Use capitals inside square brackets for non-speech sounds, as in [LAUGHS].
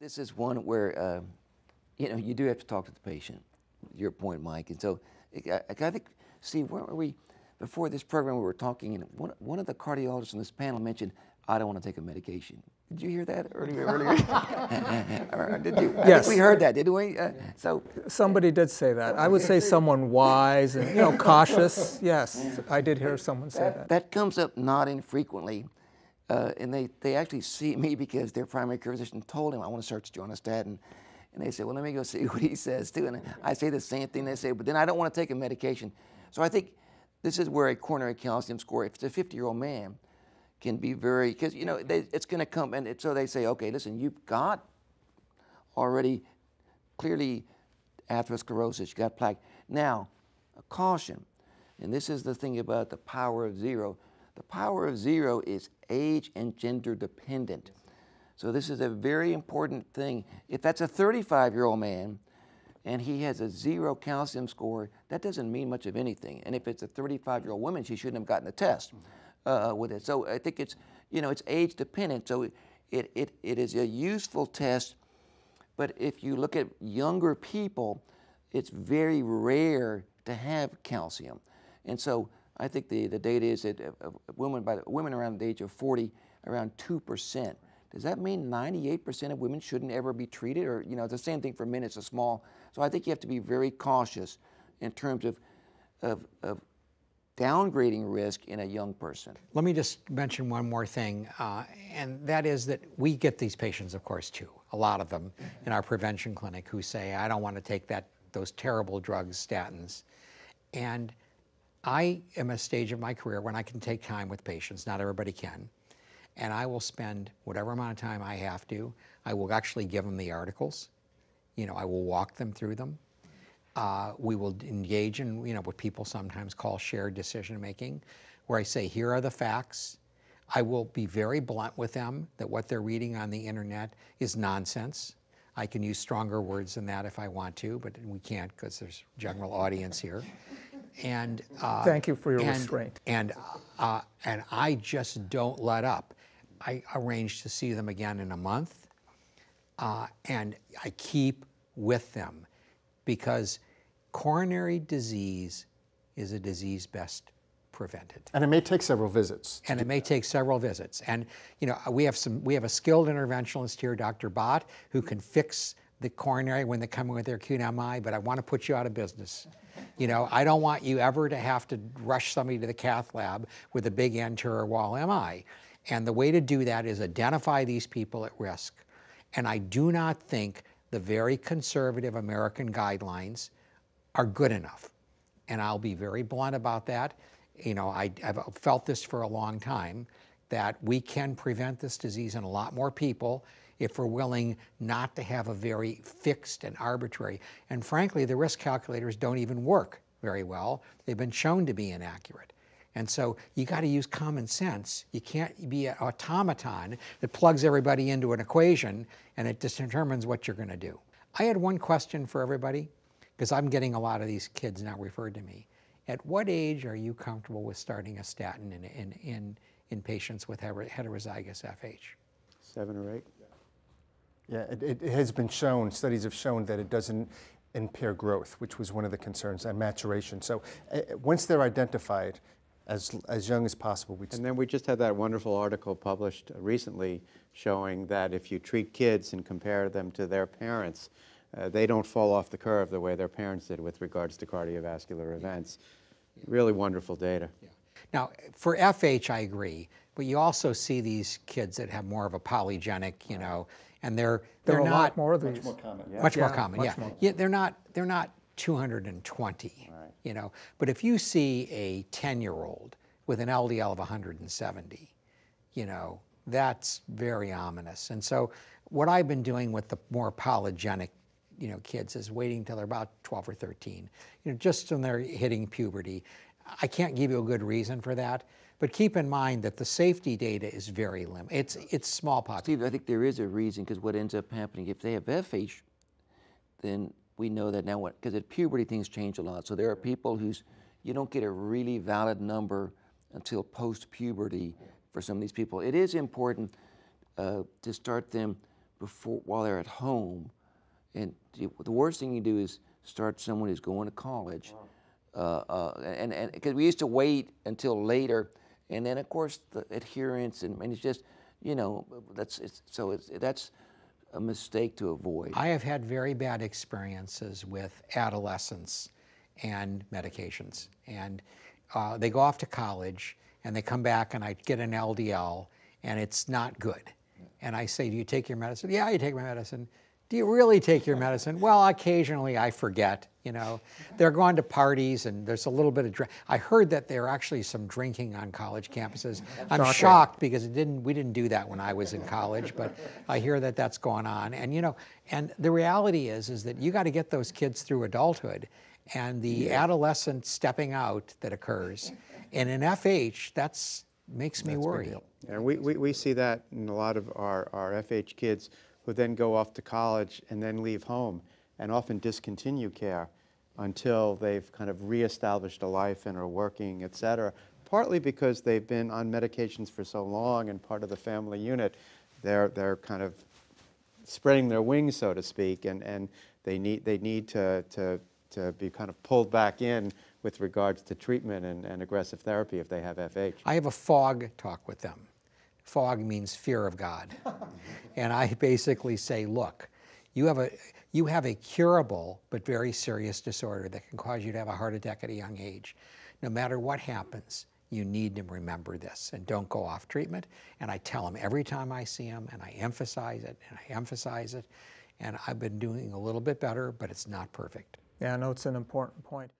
This is one where, uh, you know, you do have to talk to the patient, your point, Mike. And so I, I think, Steve, where were we, before this program we were talking, and one, one of the cardiologists on this panel mentioned, I don't want to take a medication. Did you hear that earlier? earlier? [LAUGHS] did you? Yes. we heard that, didn't we? Uh, so Somebody did say that. I would say someone wise and, you know, cautious. Yes, I did hear someone say that. that comes up not infrequently. Uh, and they, they actually see me [LAUGHS] because their primary care physician told him, I want to start you on a statin. And they said, well, let me go see [LAUGHS] what he says too. And I say the same thing they say, but then I don't want to take a medication. So I think this is where a coronary calcium score, if it's a 50 year old man, can be very, because, you know, they, it's going to come, and it, so they say, okay, listen, you've got already clearly atherosclerosis, you've got plaque. Now, a caution, and this is the thing about the power of zero. The power of zero is age and gender dependent. So this is a very important thing. If that's a 35-year-old man and he has a zero calcium score, that doesn't mean much of anything. And if it's a 35-year-old woman, she shouldn't have gotten a test uh, with it. So I think it's, you know, it's age dependent. So it, it, it is a useful test, but if you look at younger people, it's very rare to have calcium. And so I think the, the data is that uh, women, by the, women around the age of 40, around 2%. Does that mean 98% of women shouldn't ever be treated? Or, you know, it's the same thing for men, it's a small. So I think you have to be very cautious in terms of, of, of downgrading risk in a young person. Let me just mention one more thing, uh, and that is that we get these patients, of course, too, a lot of them in our prevention clinic who say, I don't want to take that, those terrible drugs, statins. And I am a stage of my career when I can take time with patients, not everybody can, and I will spend whatever amount of time I have to. I will actually give them the articles. You know, I will walk them through them. Uh, we will engage in you know what people sometimes call shared decision making, where I say, here are the facts. I will be very blunt with them that what they're reading on the internet is nonsense. I can use stronger words than that if I want to, but we can't because there's general audience here. And uh, Thank you for your and, restraint. And uh, and I just don't let up. I arrange to see them again in a month, uh, and I keep with them because coronary disease is a disease best prevented. And it may take several visits. And it may take several visits. And you know, we have some we have a skilled interventionist here, Dr. Bott, who can fix the coronary when they come in with their acute MI, but I want to put you out of business. You know, I don't want you ever to have to rush somebody to the cath lab with a big anterior wall MI. And the way to do that is identify these people at risk. And I do not think the very conservative American guidelines are good enough. And I'll be very blunt about that. You know, I, have felt this for a long time that we can prevent this disease in a lot more people if we're willing not to have a very fixed and arbitrary. And frankly, the risk calculators don't even work very well. They've been shown to be inaccurate. And so you got to use common sense. You can't be an automaton that plugs everybody into an equation and it just determines what you're going to do. I had one question for everybody because I'm getting a lot of these kids now referred to me. At what age are you comfortable with starting a statin in, in, in, in patients with heterozygous FH? Seven or eight. Yeah, it, it, has been shown, studies have shown that it doesn't impair growth, which was one of the concerns, and maturation. So uh, once they're identified, as, as young as possible. We'd and then we just had that wonderful article published recently showing that if you treat kids and compare them to their parents, uh, they don't fall off the curve the way their parents did with regards to cardiovascular events. Yeah. Really wonderful data. Yeah. Now, for FH, I agree, but you also see these kids that have more of a polygenic, you know, and they're they're not a lot more of these. Much more common. Yeah. Much more common, much yeah. More. Yeah, they're not they're not 220, right. you know. But if you see a 10-year-old with an LDL of 170, you know, that's very ominous. And so what I've been doing with the more polygenic, you know, kids is waiting until they're about 12 or 13, you know, just when they're hitting puberty. I can't give you a good reason for that, but keep in mind that the safety data is very limited. It's, it's small population. Steve, I think there is a reason because what ends up happening, if they have FH, then we know that now what, because at puberty things change a lot. So there are people whose, you don't get a really valid number until post-puberty for some of these people. It is important uh, to start them before while they're at home. And the the worst thing you do is start someone who's going to college, uh, uh, and and because we used to wait until later, and then of course the adherence and, and it's just, you know, that's it's, so it's that's a mistake to avoid. I have had very bad experiences with adolescents and medications. And uh, they go off to college and they come back and I get an LDL and it's not good. And I say, Do you take your medicine? Yeah, I take my medicine. Do you really take your medicine? Well, occasionally I forget. You know, they're going to parties and there's a little bit of drink. I heard that there are actually some drinking on college campuses. I'm shocked because it didn't. We didn't do that when I was in college, but I hear that that's going on. And you know, and the reality is, is that you got to get those kids through adulthood, and the adolescent stepping out that occurs, and in FH, that's makes me worry. And we, we, we see that in a lot of our, our FH kids who then go off to college and then leave home and often discontinue care until they've kind of reestablished a life and are working, et cetera. Partly because they've been on medications for so long and part of the family unit, they're, they're kind of spreading their wings, so to speak, and, and they need, they need to, to, to be kind of pulled back in with regards to treatment and, and aggressive therapy if they have FH. I have a fog talk with them. Fog means fear of God. [LAUGHS] and I basically say, look, you have, a, you have a curable but very serious disorder that can cause you to have a heart attack at a young age. No matter what happens, you need to remember this and don't go off treatment. And I tell them every time I see them, and I emphasize it, and I emphasize it. And I've been doing a little bit better, but it's not perfect. Yeah, no, it's an important point.